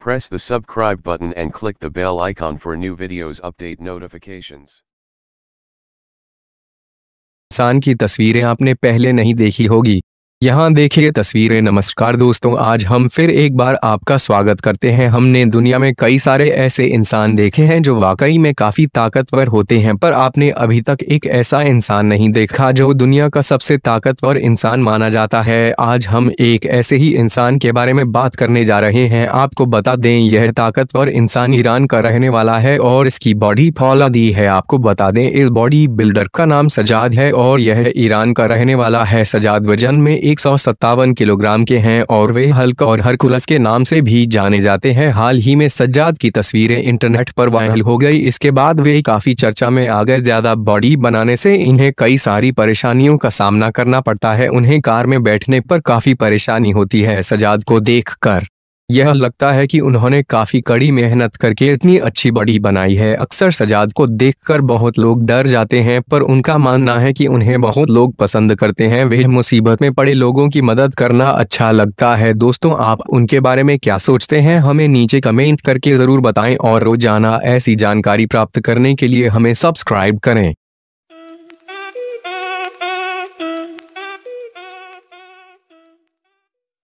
Press the subscribe button and click the bell icon for new videos update notifications. इंसान की तस्वीरें आपने पहले नहीं देखी होगी यहाँ देखिए तस्वीरें, नमस्कार दोस्तों, आज हम फिर एक बार आपका स्वागत करते हैं। हमने दुनिया में कई सारे ऐसे इंसान देखे हैं जो वाकई में काफ़ी ताकतवर होते हैं, पर आपने अभी तक एक ऐसा इंसान नहीं देखा जो दुनिया का सबसे ताकतवर इंसान माना जाता है। आज हम एक ऐसे ही इंसान के बारे में बात करने जा रहे हैं। आपको बता दें, यह ताकतवर इंसान ईरान का रहने वाला है और इसकी बॉडी फौलादी है। आपको बता दें, इस बॉडी बिल्डर का नाम सजाद है और यह ईरान का रहने वाला है। सजाद वज़न में एक किलोग्राम के हैं और वे हल्क और हरकुलस के नाम से भी जाने जाते हैं। हाल ही में सज्जाद की तस्वीरें इंटरनेट पर वायरल हो गई। इसके बाद वे काफ़ी चर्चा में आ गए। ज़्यादा बॉडी बनाने से इन्हें कई सारी परेशानियों का सामना करना पड़ता है। उन्हें कार में बैठने पर काफ़ी परेशानी होती है। सजाद को देख यह लगता है कि उन्होंने काफ़ी कड़ी मेहनत करके इतनी अच्छी बड़ी बनाई है। अक्सर सजाद को देखकर बहुत लोग डर जाते हैं, पर उनका मानना है कि उन्हें बहुत लोग पसंद करते हैं। वे मुसीबत में पड़े लोगों की मदद करना अच्छा लगता है। दोस्तों, आप उनके बारे में क्या सोचते हैं? हमें नीचे कमेंट करके ज़रूर बताएँ और रोज़ाना ऐसी जानकारी प्राप्त करने के लिए हमें सब्सक्राइब करें।